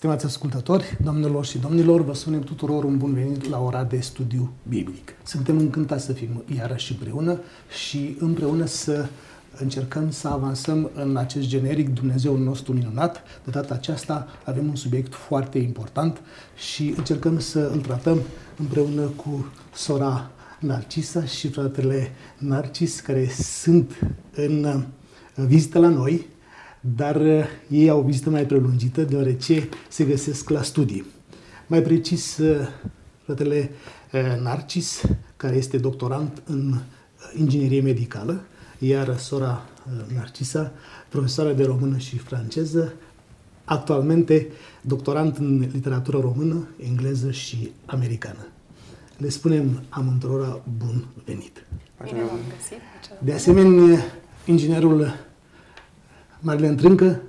Stimați ascultători, doamnelor și domnilor, vă spunem tuturor un bun venit la ora de studiu biblic. Suntem încântați să fim iarăși împreună și împreună să încercăm să avansăm în acest generic Dumnezeu nostru minunat. De data aceasta avem un subiect foarte important și încercăm să îl tratăm împreună cu sora Narcisa și fratele Narcis, care sunt în vizită la noi dar uh, ei au o vizită mai prelungită deoarece se găsesc la studii. Mai precis, uh, fratele uh, Narcis, care este doctorant în inginerie medicală, iar sora Narcisa, profesoară de română și franceză, actualmente doctorant în literatură română, engleză și americană. Le spunem amândurora bun venit! Bine v-am găsit! De asemenea, inginerul Marilen Trâncă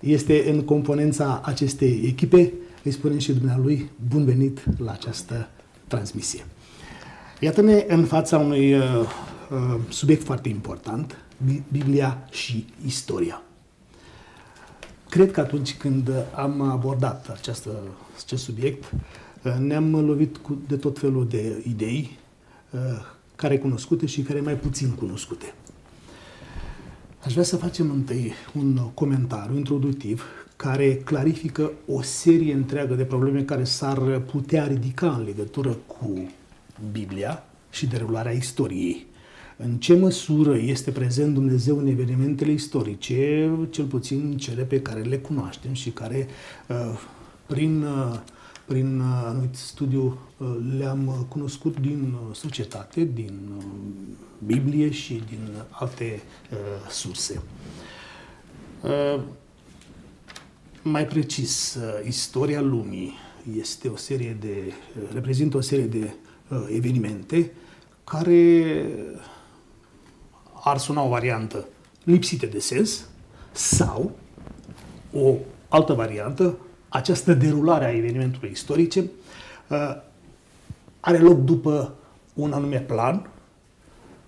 este în componența acestei echipe. Îi spunem și dumnealui bun venit la această transmisie. Iată-ne în fața unui uh, uh, subiect foarte important, Biblia și istoria. Cred că atunci când am abordat această, acest subiect, uh, ne-am lovit cu, de tot felul de idei, uh, care cunoscute și care mai puțin cunoscute. Aș vrea să facem întâi un comentariu introductiv care clarifică o serie întreagă de probleme care s-ar putea ridica în legătură cu Biblia și derularea istoriei. În ce măsură este prezent Dumnezeu în evenimentele istorice, cel puțin cele pe care le cunoaștem și care, uh, prin uh, prin uh, anumit studiu uh, le-am uh, cunoscut din societate, din Biblie și din alte surse. Mai precis, istoria lumii este o serie de, reprezintă o serie de evenimente care ar suna o variantă lipsită de sens sau o altă variantă această derulare a evenimentului istorice uh, are loc după un anume plan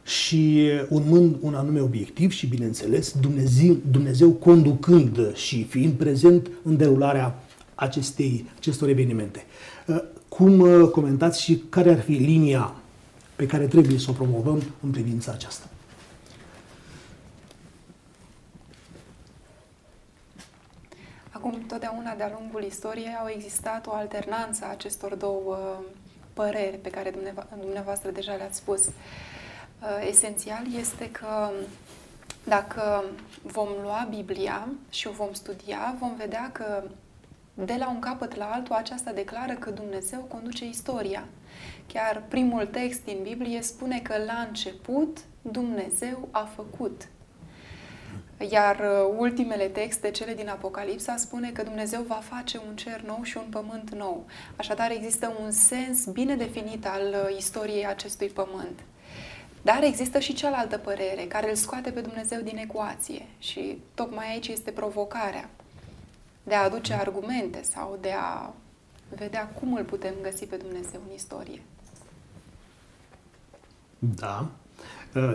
și urmând un anume obiectiv și, bineînțeles, Dumnezeu, Dumnezeu conducând și fiind prezent în derularea acestei, acestor evenimente. Uh, cum uh, comentați și care ar fi linia pe care trebuie să o promovăm în privința aceasta? Acum, totdeauna de-a lungul istoriei au existat o alternanță a acestor două păreri pe care dumneavoastră deja le-ați spus. Uh, esențial este că dacă vom lua Biblia și o vom studia, vom vedea că de la un capăt la altul aceasta declară că Dumnezeu conduce istoria. Chiar primul text din Biblie spune că la început Dumnezeu a făcut iar uh, ultimele texte, cele din Apocalipsa, spune că Dumnezeu va face un cer nou și un pământ nou. Așadar, există un sens bine definit al uh, istoriei acestui pământ. Dar există și cealaltă părere, care îl scoate pe Dumnezeu din ecuație. Și tocmai aici este provocarea de a aduce argumente sau de a vedea cum îl putem găsi pe Dumnezeu în istorie. Da,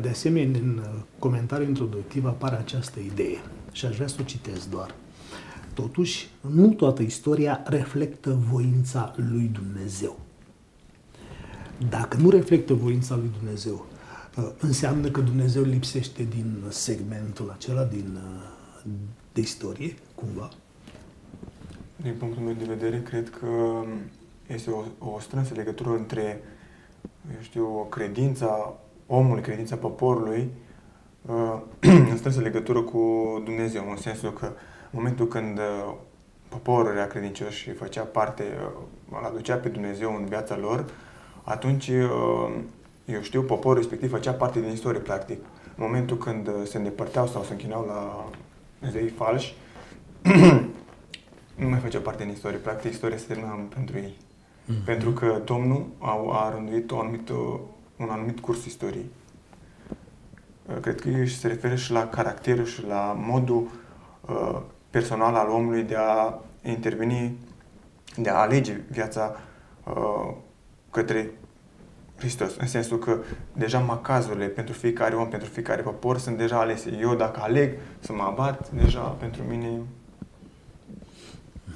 de asemenea, în comentariul introductiv apare această idee și aș vrea să o citesc doar. Totuși, nu toată istoria reflectă voința lui Dumnezeu. Dacă nu reflectă voința lui Dumnezeu, înseamnă că Dumnezeu lipsește din segmentul acela din, de istorie, cumva? Din punctul meu de vedere, cred că este o, o strânsă legătură între, eu știu, credința omului, credința poporului, uh, în strânsă legătură cu Dumnezeu, în sensul că în momentul când uh, poporul era credincios și făcea parte, uh, îl aducea pe Dumnezeu în viața lor, atunci, eu știu, poporul respectiv făcea parte din istorie, practic. În momentul când se îndepărteau sau se închinau la zei falși, nu mai făcea parte din istorie. Practic, istoria se termina pentru ei. Mm-hmm. Pentru că Domnul a, a rânduit o anumită un anumit curs istoriei. Uh, cred că se referă și la caracterul și la modul uh, personal al omului de a interveni, de a alege viața uh, către Hristos. În sensul că deja macazurile pentru fiecare om, pentru fiecare popor sunt deja alese. Eu dacă aleg să mă abat, deja pentru mine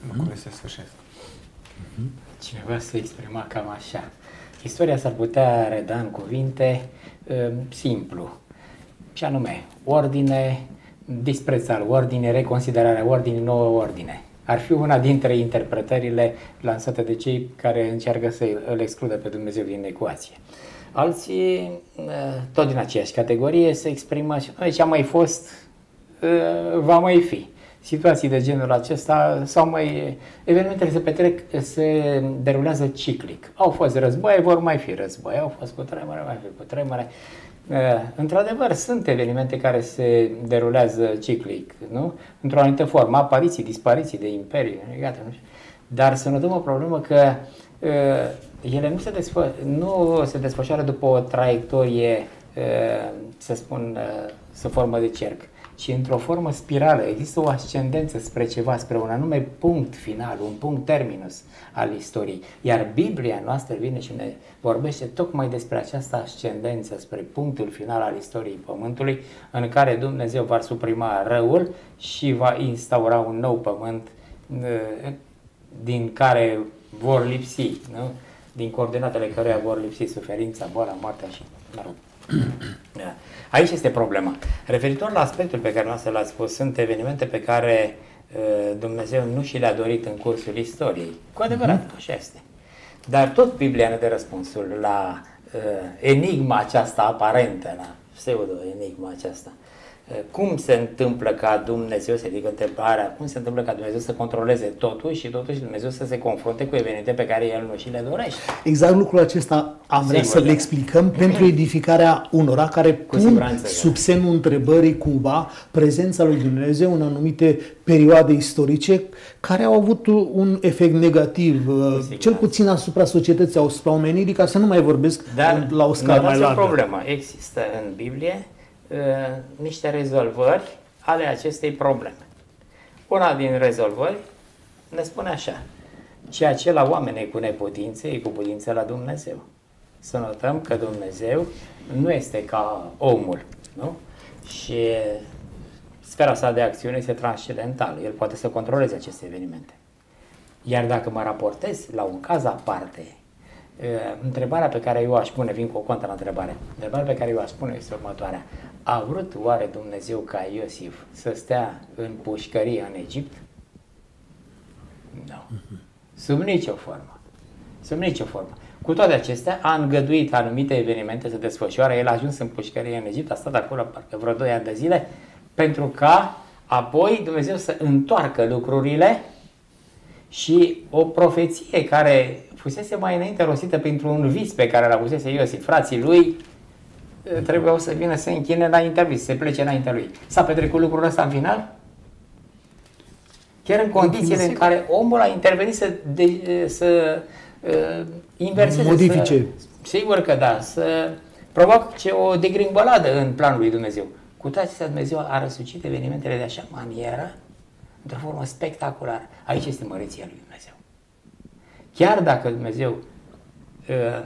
lucrurile se sfârșesc. Cineva se exprima cam așa. Istoria s-ar putea reda în cuvinte uh, simplu, și anume ordine, dispreț al ordine, reconsiderarea ordinii, nouă ordine. Ar fi una dintre interpretările lansate de cei care încearcă să îl excludă pe Dumnezeu din ecuație. Alții, uh, tot din aceeași categorie, se exprimă și ce a mai fost, uh, va mai fi situații de genul acesta sau mai evenimentele se petrec, se derulează ciclic. Au fost războaie, vor mai fi războaie, au fost cu tremure, mai fi cu tremure. Uh, într-adevăr, sunt evenimente care se derulează ciclic, nu? Într-o anumită formă, apariții, dispariții de imperii, gata, nu știu. Dar să notăm o problemă că uh, ele nu se, desfă- nu se desfășoară după o traiectorie, uh, să spun, uh, sub formă de cerc ci într-o formă spirală. Există o ascendență spre ceva, spre un anume punct final, un punct terminus al istoriei. Iar Biblia noastră vine și ne vorbește tocmai despre această ascendență spre punctul final al istoriei Pământului, în care Dumnezeu va suprima răul și va instaura un nou pământ uh, din care vor lipsi, nu? din coordonatele căruia vor lipsi suferința, boala, moartea și, mă rog, da. Aici este problema. Referitor la aspectul pe care noastră l-ați spus, sunt evenimente pe care uh, Dumnezeu nu și le-a dorit în cursul istoriei. Cu adevărat, mm-hmm. așa este. Dar tot Biblia ne dă răspunsul la uh, enigma aceasta aparentă, la pseudo-enigma aceasta. Eh, cum se întâmplă ca Dumnezeu, se ridică întrebarea, cum se întâmplă ca Dumnezeu să controleze totul și totuși Dumnezeu să se confrunte cu evenimente pe care El nu și le dorește? Exact lucrul acesta am vrea să le explicăm pentru edificarea unora care Cu pun sub da. semnul întrebării cumva prezența lui Dumnezeu în anumite perioade istorice care au avut un efect negativ, uh, cel puțin asupra societății, asupra omenirii, ca să nu mai vorbesc Dar la o scară mai largă. o problemă. Există în Biblie Uh, niște rezolvări ale acestei probleme. Una din rezolvări ne spune așa, ceea ce la oameni e cu neputință, e cu putință la Dumnezeu. Să notăm că Dumnezeu nu este ca omul, nu? Și sfera sa de acțiune este transcendentală. El poate să controleze aceste evenimente. Iar dacă mă raportez la un caz aparte, întrebarea pe care eu aș pune, vin cu o contra-întrebare, întrebarea pe care eu aș pune este următoarea. A vrut oare Dumnezeu ca Iosif să stea în pușcărie în Egipt? Nu. Sub nicio formă. Sub nicio formă. Cu toate acestea, a îngăduit anumite evenimente să desfășoare. El a ajuns în pușcărie în Egipt, a stat acolo parcă vreo 2 ani de zile, pentru ca apoi Dumnezeu să întoarcă lucrurile și o profeție care fusese mai înainte rostită pentru un vis pe care l a avusese Iosif. Frații lui trebuiau să vină să închine înaintea lui, să se plece înaintea lui. S-a petrecut lucrul ăsta în final? Chiar în condițiile în care omul a intervenit să, de, să uh, inverseze. Modifice. Să, sigur că da, să provoace o degringolată în planul lui Dumnezeu. Cu toate acestea, Dumnezeu a răsucit evenimentele de așa manieră, într-o formă spectaculară. Aici este măreția lui Dumnezeu. Chiar dacă Dumnezeu uh,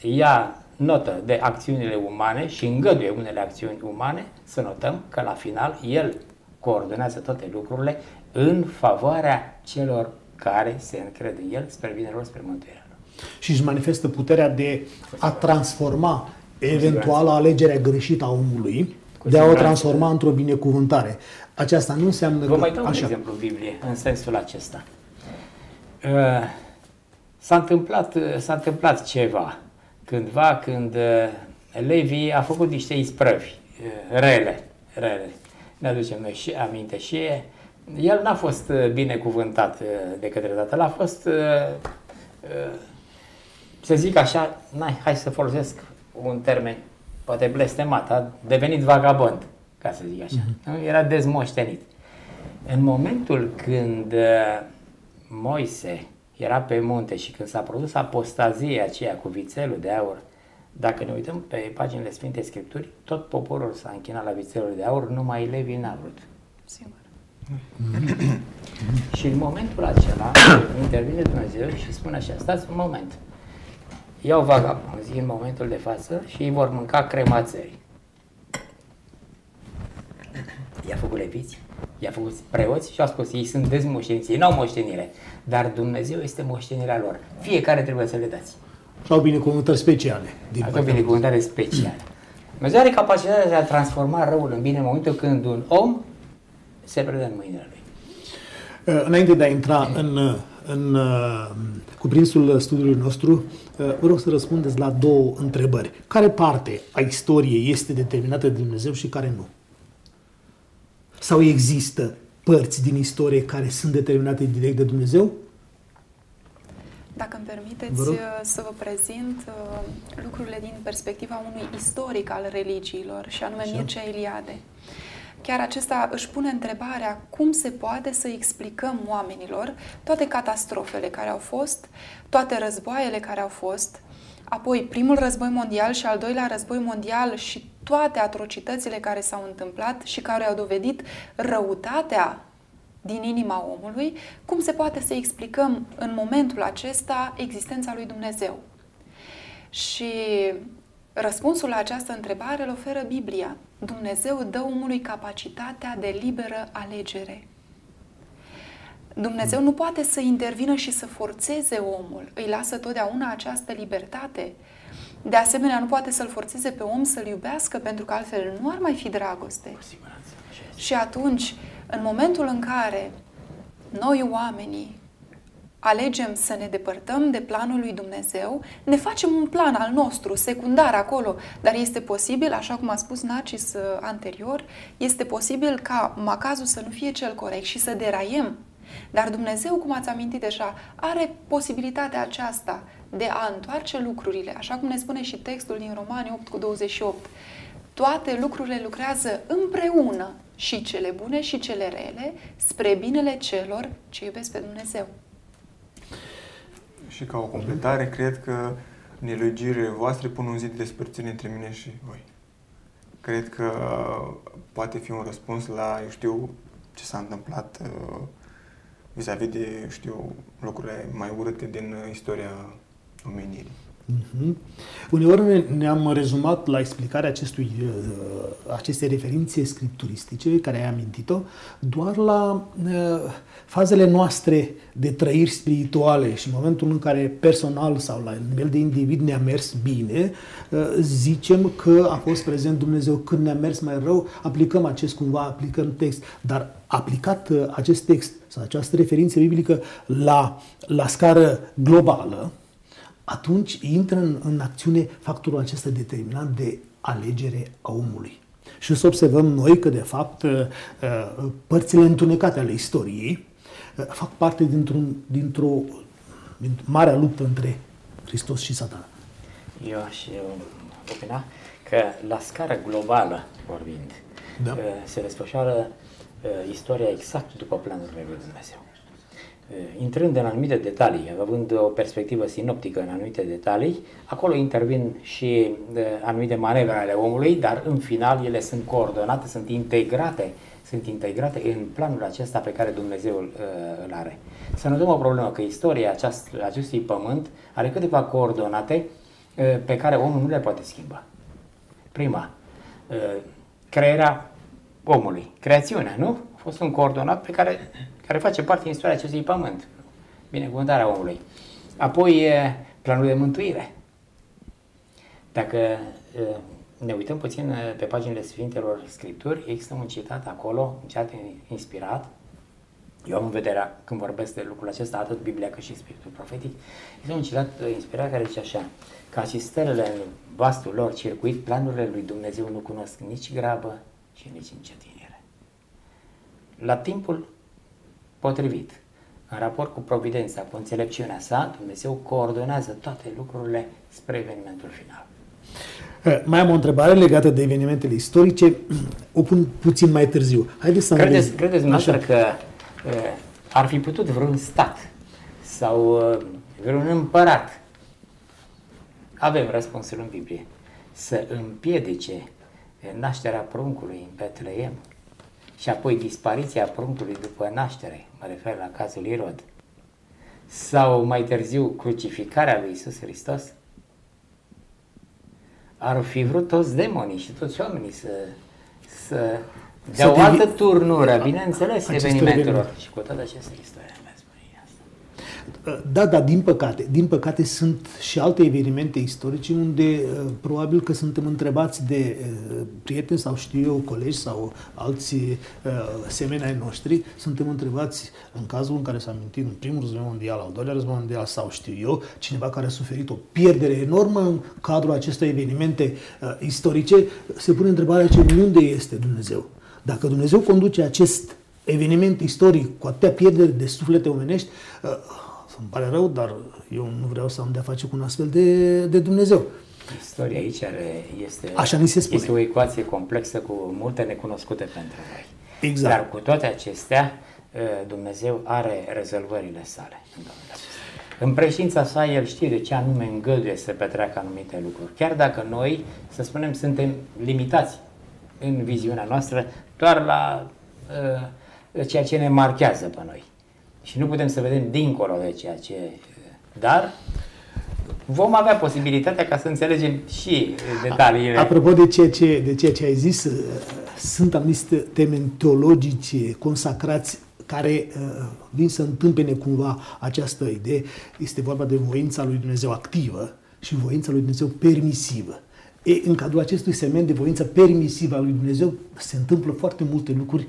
ia notă de acțiunile umane și îngăduie unele acțiuni umane, să notăm că la final el coordonează toate lucrurile în favoarea celor care se încred în el spre vinerea lor, spre mântuirea lor. Și își manifestă puterea de a transforma eventuala alegerea greșită a omului, Cu de a o transforma într-o binecuvântare. Aceasta nu înseamnă Vă că... mai dau un așa. exemplu în Biblie, în sensul acesta. Uh, s-a întâmplat, s-a întâmplat ceva cândva când uh, Levi a făcut niște isprăvi uh, rele, rele. Ne aducem noi și aminte și el n-a fost uh, binecuvântat de către tatăl, a fost, să zic așa, n hai să folosesc un termen, poate blestemat, a devenit vagabond, ca să zic așa. Uh-huh. Era dezmoștenit. În momentul când Moise era pe munte și când s-a produs apostazia aceea cu vițelul de aur, dacă ne uităm pe paginile Sfinte Scripturi, tot poporul s-a închinat la vițelul de aur, numai Levi n-a vrut. Sigur. și în momentul acela intervine Dumnezeu și spune așa, stați un moment, iau vagabonzi în momentul de față și îi vor mânca crema țării. I-a făcut leviți? I-a făcut preoți și au spus, ei sunt dezmoșteniți, ei nu au moștenire, dar Dumnezeu este moștenirea lor. Fiecare trebuie să le dați. Sau binecuvântări speciale. Din Asta binecuvântare speciale. Dumnezeu are capacitatea de a transforma răul în bine în momentul când un om se predă în mâinile lui. Uh, înainte de a intra în, uh, în uh, cuprinsul studiului nostru, vă rog să răspundeți la două întrebări. Care parte a istoriei este determinată de Dumnezeu și care nu? Sau există părți din istorie care sunt determinate direct de Dumnezeu? Dacă îmi permiteți vă să vă prezint uh, lucrurile din perspectiva unui istoric al religiilor, și anume Mircea Eliade. Chiar acesta își pune întrebarea cum se poate să explicăm oamenilor toate catastrofele care au fost, toate războaiele care au fost, apoi primul război mondial și al doilea război mondial și toate atrocitățile care s-au întâmplat și care au dovedit răutatea din inima omului, cum se poate să explicăm în momentul acesta existența lui Dumnezeu? Și răspunsul la această întrebare îl oferă Biblia. Dumnezeu dă omului capacitatea de liberă alegere. Dumnezeu nu poate să intervină și să forțeze omul, îi lasă totdeauna această libertate. De asemenea, nu poate să-l forțeze pe om să-l iubească, pentru că altfel nu ar mai fi dragoste. Și atunci, în momentul în care noi oamenii alegem să ne depărtăm de planul lui Dumnezeu, ne facem un plan al nostru, secundar acolo, dar este posibil, așa cum a spus Narcis uh, anterior, este posibil ca macazul să nu fie cel corect și să deraiem. Dar Dumnezeu, cum ați amintit deja, are posibilitatea aceasta de a întoarce lucrurile, așa cum ne spune și textul din Romani 8 cu 28. Toate lucrurile lucrează împreună și cele bune și cele rele, spre binele celor ce iubesc pe Dumnezeu. Și ca o completare, cred că nelugirile voastre pun un zid de despărțire între mine și voi. Cred că poate fi un răspuns la, eu știu, ce s-a întâmplat uh, vis-a-vis de, eu știu, lucrurile mai urâte din istoria omenirii. Uh-huh. Uneori ne-am rezumat la explicarea acestui, uh, acestei referințe scripturistice, care ai amintit-o, doar la uh, fazele noastre de trăiri spirituale și în momentul în care personal sau la nivel de individ ne-a mers bine, uh, zicem că a fost prezent Dumnezeu. Când ne-a mers mai rău, aplicăm acest cumva, aplicăm text. Dar aplicat acest text sau această referință biblică la, la scară globală, atunci intră în, în acțiune factorul acesta determinant de alegere a omului. Și să observăm noi că, de fapt, uh, uh, părțile întunecate ale istoriei uh, fac parte dintr-un, dintr-o dintr marea luptă între Hristos și Satan. Eu aș opina că la scară globală vorbind, da. se desfășoară istoria exact după planurile lui Dumnezeu. Eh, intrând în anumite detalii, având o perspectivă sinoptică în anumite detalii, acolo intervin și eh, anumite manevre ale omului, dar în final ele sunt coordonate, sunt integrate, sunt integrate în planul acesta pe care Dumnezeu îl, eh, îl are. Să nu dăm o problemă că istoria aceast, acestui pământ are câteva coordonate pe care omul nu le poate schimba. Prima, crearea omului, creațiunea, nu? A fost un coordonat pe care care face parte din istoria acestui pământ. Binecuvântarea omului. Apoi, planul de mântuire. Dacă ne uităm puțin pe paginile Sfintelor Scripturi, există un citat acolo, un citat inspirat. Eu am în vedere, când vorbesc de lucrul acesta, atât Biblia cât și Spiritul Profetic, este un citat inspirat care zice așa, ca și stelele în vastul lor circuit, planurile lui Dumnezeu nu cunosc nici grabă și nici încetinire. La timpul potrivit. În raport cu providența, cu înțelepciunea sa, Dumnezeu coordonează toate lucrurile spre evenimentul final. Eh, mai am o întrebare legată de evenimentele istorice, o pun puțin mai târziu. Haideți să credeți, credeți dumneavoastră că uh, ar fi putut vreun stat sau uh, vreun împărat, avem răspunsul în Biblie, să împiedice nașterea pruncului în Betleem și apoi dispariția pruncului după naștere, mă refer la cazul Irod, sau mai târziu crucificarea lui Isus Hristos, ar fi vrut toți demonii și toți oamenii să, să dea o altă turnură, bineînțeles, evenimentelor. eveniment. Și cu toate aceste istorie mi-a spune asta. Da, dar din păcate, din păcate sunt și alte evenimente istorice unde uh, probabil că suntem întrebați de uh, prieteni sau știu eu, colegi sau alți uh, semeni ai noștri, suntem întrebați în cazul în care s-a amintit în primul război mondial, al doilea război mondial sau știu eu, cineva care a suferit o pierdere enormă în cadrul acestor evenimente uh, istorice, se pune întrebarea ce unde este Dumnezeu? Dacă Dumnezeu conduce acest eveniment istoric cu atâtea pierderi de suflete omenești, uh, îmi pare rău, dar eu nu vreau să am de-a face cu un astfel de, de Dumnezeu. Istoria aici are, este, Așa ni se spune. este o ecuație complexă cu multe necunoscute pentru noi. Exact. Dar cu toate acestea, uh, Dumnezeu are rezolvările sale în domeniul acesta. În președința sa, El știe de ce anume îngăduie să petreacă anumite lucruri. Chiar dacă noi, să spunem, suntem limitați în viziunea noastră doar la uh, ceea ce ne marchează pe noi. Și nu putem să vedem dincolo de ceea ce... Dar vom avea posibilitatea ca să înțelegem și detaliile. Apropo de ceea ce, de ceea ce ai zis, uh, sunt anumite termeni teologice consacrați care uh, vin să întâmpene cumva această idee. Este vorba de voința lui Dumnezeu activă și voința lui Dumnezeu permisivă. E, în cadrul acestui segment de voință permisivă a lui Dumnezeu se întâmplă foarte multe lucruri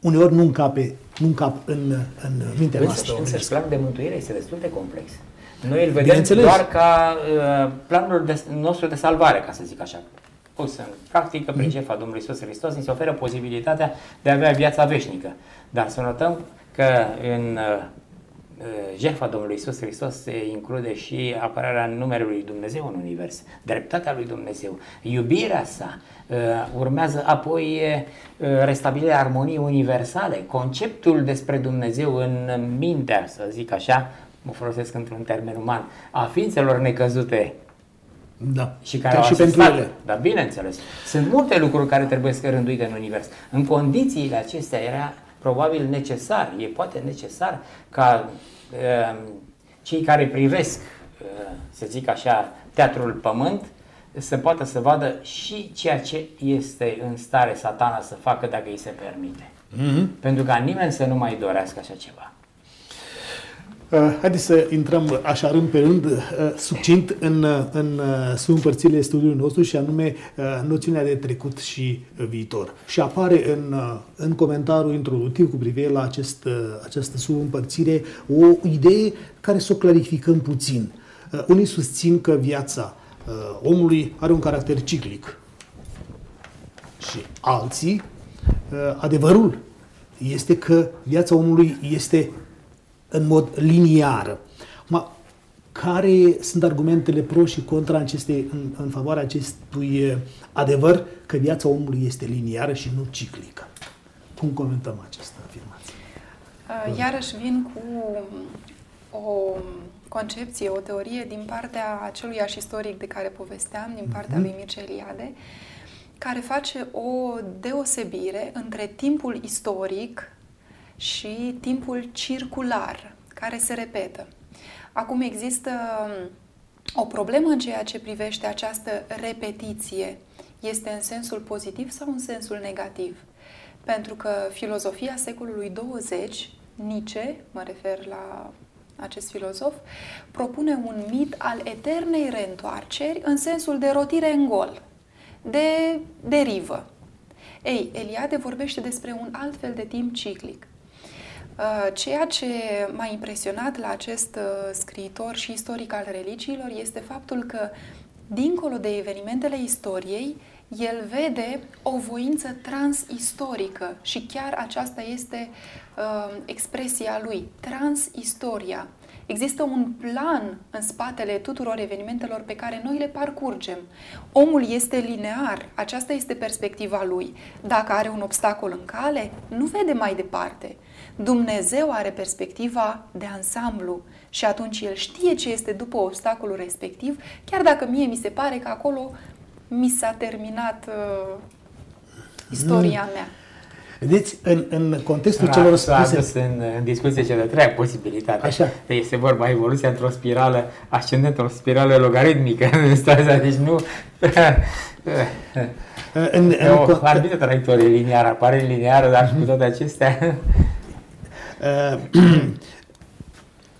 uneori nu încape, nu încap în, în mintea noastră. Însă, însă planul de mântuire este destul de complex. Noi îl vedem Bineînțeles. doar ca uh, planul de, nostru de salvare, ca să zic așa. Pus în practică prin jertfa Domnului Iisus Hristos, ni se oferă posibilitatea de a avea viața veșnică. Dar să notăm că în uh, uh, jertfa Domnului Iisus Hristos se include și apărarea numelui lui Dumnezeu în univers, dreptatea lui Dumnezeu, iubirea sa, uh, urmează apoi uh, restabilirea armoniei universale, conceptul despre Dumnezeu în mintea, să zic așa, mă folosesc într-un termen uman, a ființelor necăzute Da. și care Chiar au și pentru asistat. ele. Dar bineînțeles, sunt multe lucruri care trebuie să rânduite în univers. În condițiile acestea era probabil necesar, e poate necesar ca uh, cei care privesc, uh, să zic așa, teatrul pământ, să poată să vadă și ceea ce este în stare satana să facă dacă îi se permite. Mm-hmm. Pentru ca nimeni să nu mai dorească așa ceva. Uh, haideți să intrăm așa rând pe rând, uh, succint în, uh, în uh, subîmpărțirile studiului nostru și anume uh, noțiunea de trecut și uh, viitor. Și apare în, uh, în comentariul introductiv cu privire la acest, uh, această subîmpărțire o idee care să o clarificăm puțin. Uh, unii susțin că viața uh, omului are un caracter ciclic și alții, uh, adevărul este că viața omului este în mod liniar. Ma, care sunt argumentele pro și contra aceste, în, în favoarea acestui eh, adevăr că viața omului este liniară și nu ciclică? Cum comentăm această afirmație? Uh, Iarăși vin cu o concepție, o teorie din partea aceluiași istoric de care povesteam, din partea lui Mircea Eliade, care face o deosebire între timpul istoric și timpul circular, care se repetă. Acum există o problemă în ceea ce privește această repetiție. Este în sensul pozitiv sau în sensul negativ? Pentru că filozofia secolului 20, Nietzsche, mă refer la acest filozof, propune un mit al eternei reîntoarceri în sensul de rotire în gol, de derivă. Ei, Eliade vorbește despre un alt fel de timp ciclic. Uh, Ceea ce m-a impresionat la acest uh, scriitor și istoric al religiilor este faptul că, dincolo de evenimentele istoriei, el vede o voință transistorică și chiar aceasta este uh, expresia lui, transistoria. Există un plan în spatele tuturor evenimentelor pe care noi le parcurgem. Omul este linear, aceasta este perspectiva lui. Dacă are un obstacol în cale, nu vede mai departe. Dumnezeu are perspectiva de ansamblu și atunci El știe ce este după obstacolul respectiv, chiar dacă mie mi se pare că acolo mi s-a terminat uh, istoria mea. Vedeți, în, în contextul A- celor s-a spuse... adus în, în discuție cea de-a treia posibilitate. Așa. Este vorba evoluția într-o spirală ascendentă, o spirală logaritmică în stația, deci nu... În, E o anumită traiectorie liniară, apare liniară, dar și cu toate acestea...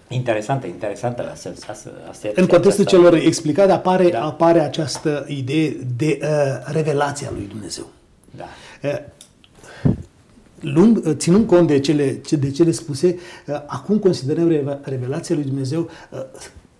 Interesantă, interesantă asta. asta, asta în contextul asta. celor explicate apare, Da. apare această idee de uh, revelația lui Dumnezeu. Da. Uh, luând, uh, ținând cont de cele, ce- de cele spuse, uh, acum considerăm reve- revelația lui Dumnezeu uh,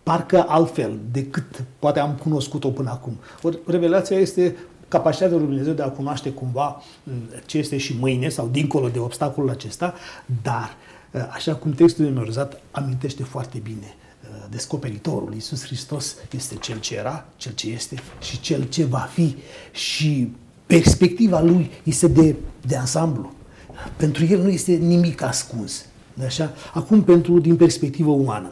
parcă altfel decât poate am cunoscut-o până acum. Ori revelația este capacitatea lui Dumnezeu de a cunoaște cumva uh, ce este și mâine sau dincolo de obstacolul acesta, dar, uh, așa cum textul memorizat amintește foarte bine, uh, descoperitorul Iisus Hristos este cel ce era, cel ce este și cel ce va fi și perspectiva lui este de, de ansamblu. Pentru el nu este nimic ascuns. nu Așa? Acum, pentru, din perspectivă umană,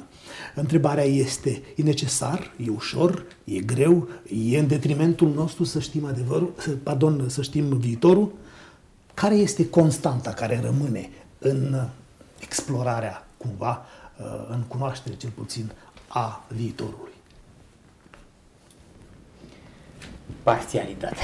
întrebarea este, e necesar, e ușor, e greu, e în detrimentul nostru să știm adevărul, să- pardon, să știm viitorul? Care este constanta care rămâne în explorarea, cumva, în cunoaștere cel puțin, a viitorului? Parțialitate.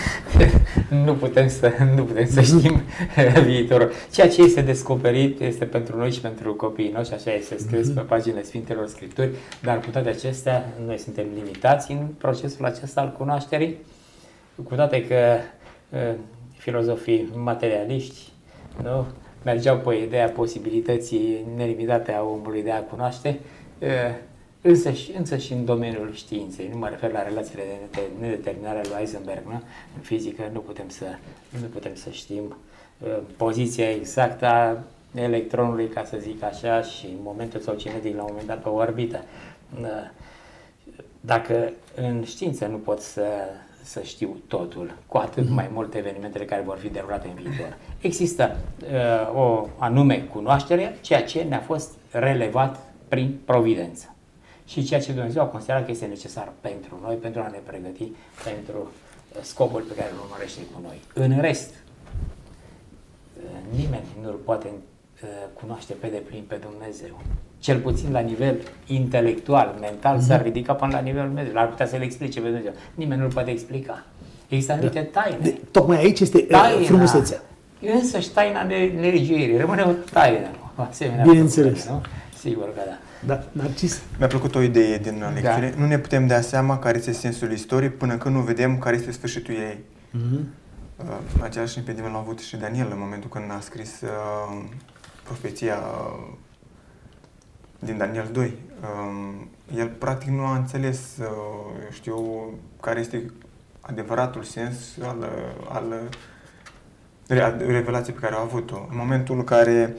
nu, putem să, nu putem să știm viitorul. Ceea ce este descoperit este pentru noi și pentru copiii noștri, așa este scris pe paginile Sfintelor Scripturi, dar cu toate acestea noi suntem limitați în procesul acesta al cunoașterii, cu toate că uh, filozofii materialiști nu, mergeau pe ideea posibilității nelimitate a omului de a cunoaște, uh, Însă și, însă și în domeniul științei, nu mă refer la relațiile de nete- nedeterminare lui Heisenberg, nu? în fizică nu putem să, nu putem să știm uh, poziția exactă a electronului, ca să zic așa, și momentul său cinetic la un moment dat pe orbită. Uh, dacă în știință nu pot să, să știu totul, cu atât mai mult evenimentele care vor fi derulate în viitor. Există uh, o anume cunoaștere, ceea ce ne-a fost relevat prin providență și ceea ce Dumnezeu a considerat că este necesar pentru noi, pentru a ne pregăti pentru uh, scopul pe care îl urmărește cu noi. În rest, uh, nimeni nu îl poate uh, cunoaște pe deplin pe Dumnezeu. Cel puțin la nivel intelectual, mental, mm-hmm. s-ar ridica până la nivelul Dumnezeu. L-ar putea să-l explice pe Dumnezeu. Nimeni nu îl poate explica. Există anumite taine. De, tocmai aici este uh, Taina, frumusețea. însă și taina de nelegiuirii. Rămâne o taină. O asemenea Bineînțeles. Nu? Sigur că da. Da, Narcis? Mi-a plăcut o idee din lecțiune. Nu ne putem da seama care este sensul istoriei până când nu vedem care este sfârșitul ei. Mhm. Uh, același impediment l-a avut și Daniel în momentul când a scris uh, profeția uh, din Daniel 2. Uh, el practic nu a înțeles, uh, eu știu, care este adevăratul sens al, al re- revelației pe care a avut-o. În momentul în care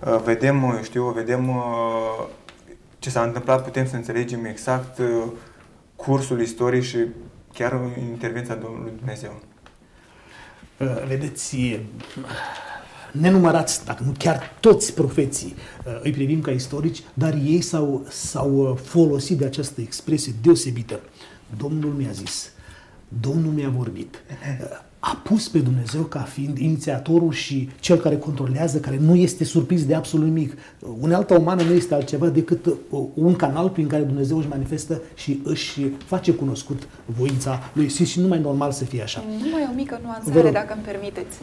uh, vedem, eu știu, vedem uh, ce s-a întâmplat, putem să înțelegem exact uh, cursul istoriei și chiar intervenția Domnului Dumnezeu. Uh, Vedeți, uh, nenumărați, dacă nu chiar toți profeții uh, îi privim ca istorici, dar ei s-au, s-au uh, folosit de această expresie deosebită. Domnul mi-a zis, Domnul mi-a vorbit. Uh, A pus pe Dumnezeu ca fiind inițiatorul și cel care controlează, care nu este surprins de absolut nimic. Uh, Unealta umană nu este altceva decât uh, un canal prin care Dumnezeu își manifestă și își face cunoscut voința lui. Este și numai normal să fie așa. Numai o mică Vă nuanțare, rog. dacă îmi permiteți.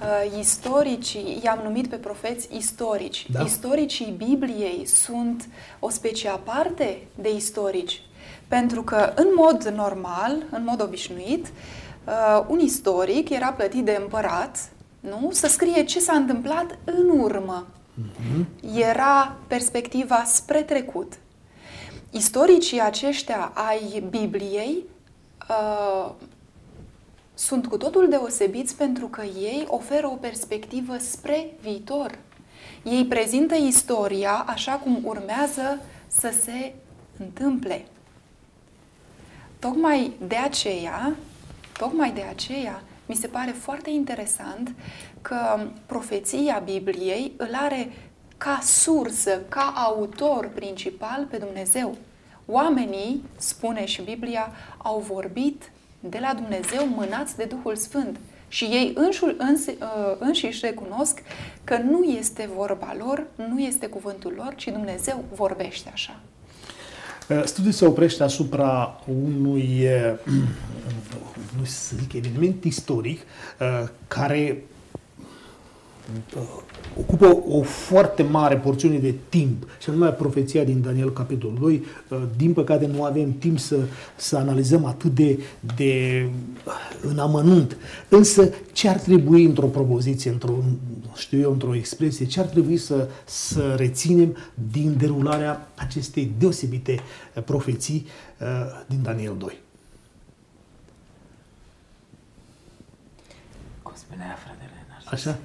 Uh, istoricii, i-am numit pe profeți istorici. Da. Istoricii Bibliei sunt o specie aparte de istorici. Pentru că, în mod normal, în mod obișnuit, uh, un istoric era plătit de împărat nu? să scrie ce s-a întâmplat în urmă. Era perspectiva spre trecut. Istoricii aceștia ai Bibliei uh, sunt cu totul deosebiți pentru că ei oferă o perspectivă spre viitor. Ei prezintă istoria așa cum urmează să se întâmple. Tocmai de aceea, tocmai de aceea, mi se pare foarte interesant că profeția Bibliei îl are ca sursă, ca autor principal pe Dumnezeu. Oamenii, spune și Biblia, au vorbit de la Dumnezeu mânați de Duhul Sfânt. Și ei înșul, însi, uh, înșiși recunosc că nu este vorba lor, nu este cuvântul lor, ci Dumnezeu vorbește așa. Uh, Studiul se oprește asupra unui uh, nu să zic, eveniment istoric uh, care uh, ocupă o foarte mare porțiune de timp, și anume profeția din Daniel, capitolul 2. Uh, din păcate nu avem timp să, să analizăm atât de, de uh, în amănunt. Însă, ce ar trebui într-o propoziție, într-o, știu eu, într-o expresie, ce ar trebui să, să reținem din derularea acestei deosebite uh, profeții din Daniel 2? Cum spunea fratele Așa?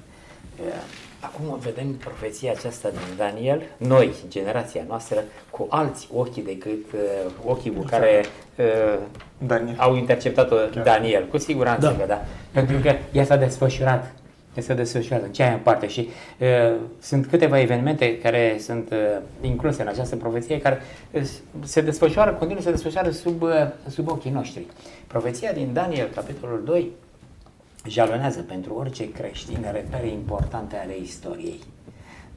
Acum vedem profeția aceasta din Daniel, noi, generația noastră, cu alți ochi decât uh, ochii cu care uh, Daniel. au interceptat-o Daniel. Cu siguranță da. că da. Pentru că ea s-a desfășurat este desfășurat în cea în parte și uh, sunt câteva evenimente care sunt uh, incluse în această profeție care uh, se desfășoară, continuă să se desfășoară sub, uh, sub ochii noștri. Profeția din Daniel, capitolul 2, jalonează pentru orice creștin repere importante ale istoriei.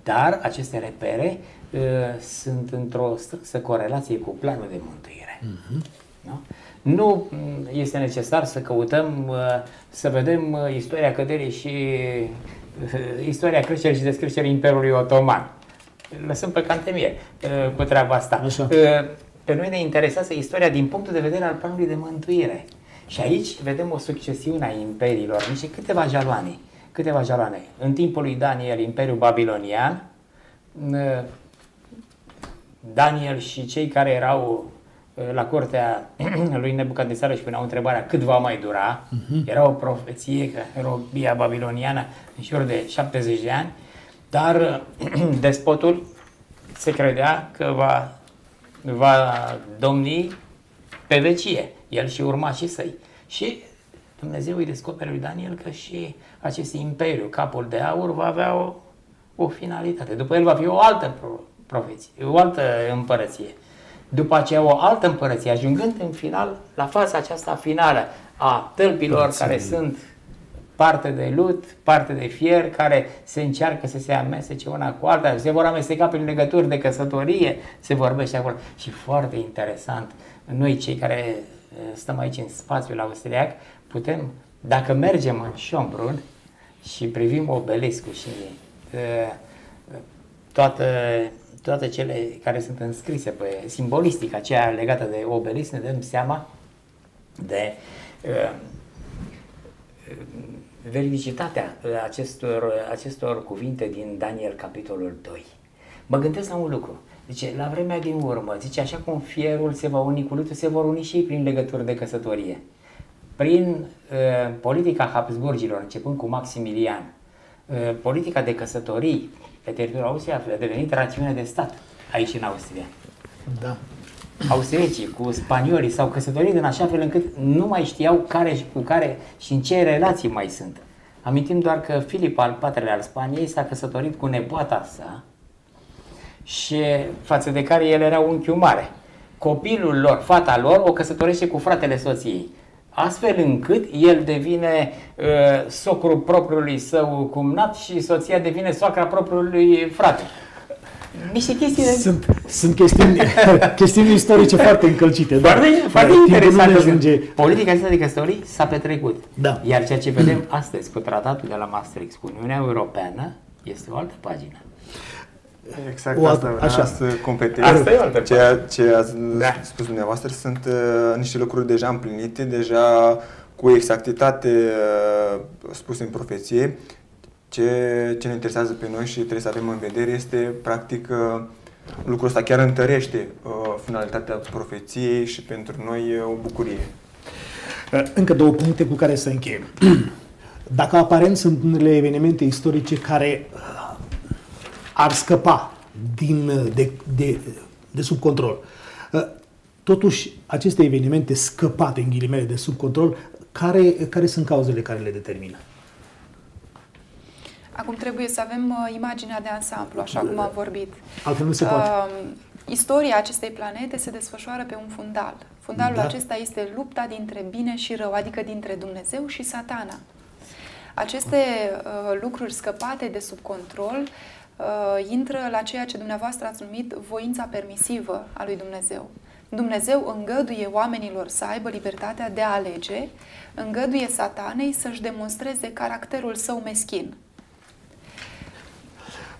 Dar aceste repere uh, sunt într-o strânsă corelație cu planul de mântuire. Uh-huh. Nu? nu mm, este necesar să căutăm uh, să vedem uh, istoria căderii și uh, istoria creșterii și descreșterii Imperiului Otoman. Lăsăm pe cantemie uh, cu treaba asta. Așa. Uh, pe noi ne interesează istoria din punctul de vedere al planului de mântuire. Și aici vedem o succesiune a imperiilor, niște câteva jaloane. Câteva jaloane. În timpul lui Daniel, Imperiul Babilonian, Daniel și cei care erau uh, la curtea lui Nebucadnețar își puneau întrebarea cât va mai dura. Uh-huh. Era o profeție că robia babiloniană în jur de 70 de ani, dar despotul se credea că va, va domni pe vecie el și urmașii săi. Și Dumnezeu îi descoperă lui Daniel că și acest imperiu, capul de aur, va avea o, o finalitate. După el va fi o altă profeție, o altă împărăție. După aceea o altă împărăție, ajungând în final la fața aceasta finală a tălpilor Mulțumim. care sunt parte de lut, parte de fier, care se încearcă să se amestece una cu alta, se vor amesteca prin legături de căsătorie, se vorbește acolo. Și foarte interesant, noi cei care stăm aici în spațiul austriac, putem, dacă mergem în Schönbrunn și privim obeliscul și uh, toată, toate cele care sunt înscrise pe simbolistica aceea legată de obelisc, ne dăm seama de uh, veridicitatea acestor, acestor cuvinte din Daniel capitolul 2. Mă gândesc la un lucru. Zice, la vremea din urmă, zice, așa cum fierul se va uni cu lutul, se vor uni și ei prin legături de căsătorie. Prin uh, politica Habsburgilor, începând cu Maximilian, uh, politica de căsătorii pe teritoriul Austriei a devenit rațiune de stat aici în Austria. Da. Austriecii cu spaniolii s-au căsătorit în așa fel încât nu mai știau care și cu care și în ce relații mai sunt. Amintim doar că Filip al IV-lea al Spaniei s-a căsătorit cu nepoata sa, și față de care el era unchiul mare. Copilul lor, fata lor, o căsătorește cu fratele soției. Astfel încât el devine uh, socrul propriului său cumnat și soția devine soacra propriului frate. Niște chestii Sunt, sunt chestiuni, chestiuni istorice foarte încălcite. Foarte, da. foarte interesant. Ajunge... Politica asta de căsătorii s-a petrecut. Da. Iar ceea ce vedem astăzi cu tratatul de la Maastricht, cu Uniunea Europeană, este o altă pagină. Exact o altă, asta așa. să completez. Asta e ceea ce ați da. spus dumneavoastră sunt uh, niște lucruri deja împlinite, deja cu exactitate uh, spuse în profeție. Ce, ce ne interesează pe noi și trebuie să avem în vedere este, practic, uh, lucrul ăsta chiar întărește uh, finalitatea profeției și pentru noi e o bucurie. Uh, încă două puncte cu care să încheiem. Dacă aparent sunt unele evenimente istorice care uh, ar scăpa din, de, de, de sub control. Uh, totuși, aceste evenimente scăpate, în ghilimele, de sub control, care, care sunt cauzele care le determină? Acum trebuie să avem uh, imaginea de ansamblu, așa cum am vorbit. Altfel nu se poate. Uh, istoria acestei planete se desfășoară pe un fundal. Fundalul da. acesta este lupta dintre bine și rău, adică dintre Dumnezeu și satana. Aceste uh, lucruri scăpate de sub control uh, intră la ceea ce dumneavoastră ați numit voința permisivă a lui Dumnezeu. Dumnezeu îngăduie oamenilor să aibă libertatea de a alege, îngăduie satanei să-și demonstreze caracterul său meschin.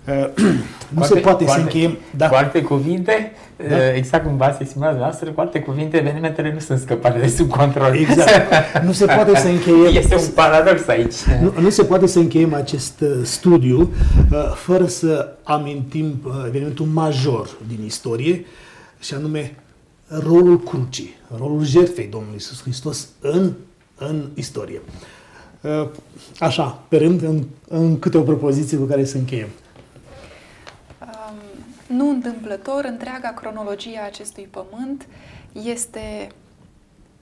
nu se poate să încheiem... Da. Cu alte cuvinte, da? exact cum v-ați exprimat noastră, cu alte cuvinte, evenimentele nu sunt scăpate de sub control. Exact. Nu se poate să încheiem... Este un paradox aici. Nu, nu se poate să încheiem acest uh, studiu uh, fără să amintim uh, evenimentul major din istorie, și anume rolul crucii, rolul jertfei Domnului Iisus Hristos în, în istorie. Așa, pe rând, în, în câte o propoziție cu care să încheiem. Nu întâmplător, întreaga cronologie a acestui pământ este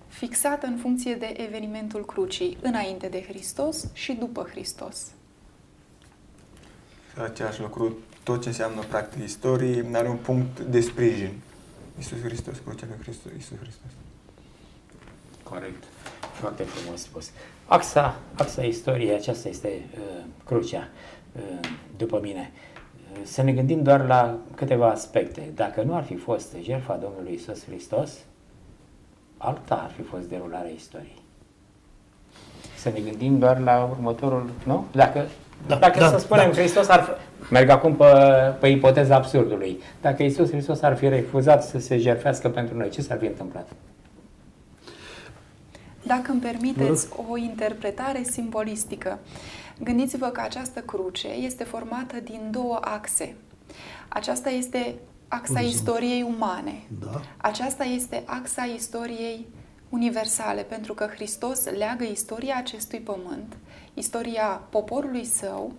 fixată în funcție de evenimentul crucii, înainte de Hristos și după Hristos. Același lucru, tot ce înseamnă practic istorie, are un punct de sprijin. Iisus Hristos, crucea lui Hristos, Iisus Hristos. Corect. Foarte frumos spus. Axa, axa istoriei, aceasta este uh, crucea, uh, după mine. Uh, să ne gândim doar la câteva aspecte. Dacă nu ar fi fost jertfa Domnului Isus Hristos, alta ar fi fost derularea istoriei. Să ne gândim doar la următorul, nu? Dacă, da, dacă da, să spunem da. că Hristos ar merg acum pe, pe ipoteza absurdului, dacă Isus Hristos ar fi refuzat să se jertfească pentru noi, ce s-ar fi întâmplat? Dacă îmi permiteți o interpretare simbolistică, gândiți-vă că această cruce este formată din două axe. Aceasta este axa istoriei umane. Da. Aceasta este axa istoriei universale, pentru că Hristos leagă istoria acestui pământ, istoria poporului său,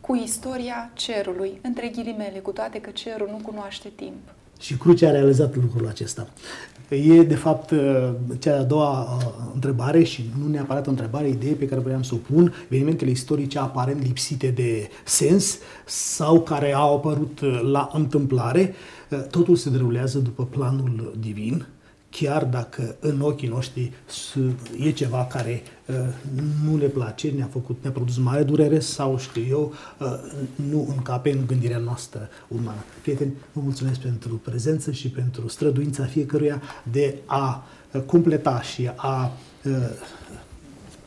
cu istoria cerului, între ghilimele, cu toate că cerul nu cunoaște timp. Și crucea a realizat lucrul acesta. E, de fapt, uh, cea de-a doua uh, întrebare și nu neapărat o întrebare, idee pe care vreau să o pun, evenimentele istorice aparent lipsite de sens sau care au apărut uh, la întâmplare, totul se derulează după planul divin, chiar dacă în ochii noștri e ceva care uh, nu le place, ne-a făcut, ne-a produs mare durere sau știu eu, uh, nu încape în gândirea noastră umană. Prieteni, vă mulțumesc pentru prezență și pentru străduința fiecăruia de a uh, completa și a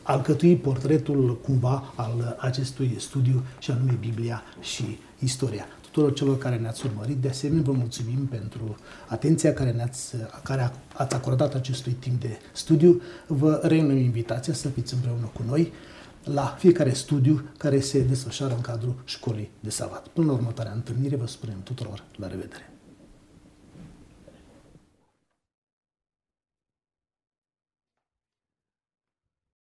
alcătui portretul cumva al acestui studiu și anume Biblia și istoria tuturor celor care ne-ați urmărit. De asemenea, vă mulțumim pentru atenția care, ne-ați, care ați acordat acestui timp de studiu. Vă reînnoim invitația să fiți împreună cu noi la fiecare studiu care se desfășoară în cadrul școlii de savat. Până la următoarea întâlnire, vă spunem tuturor la revedere!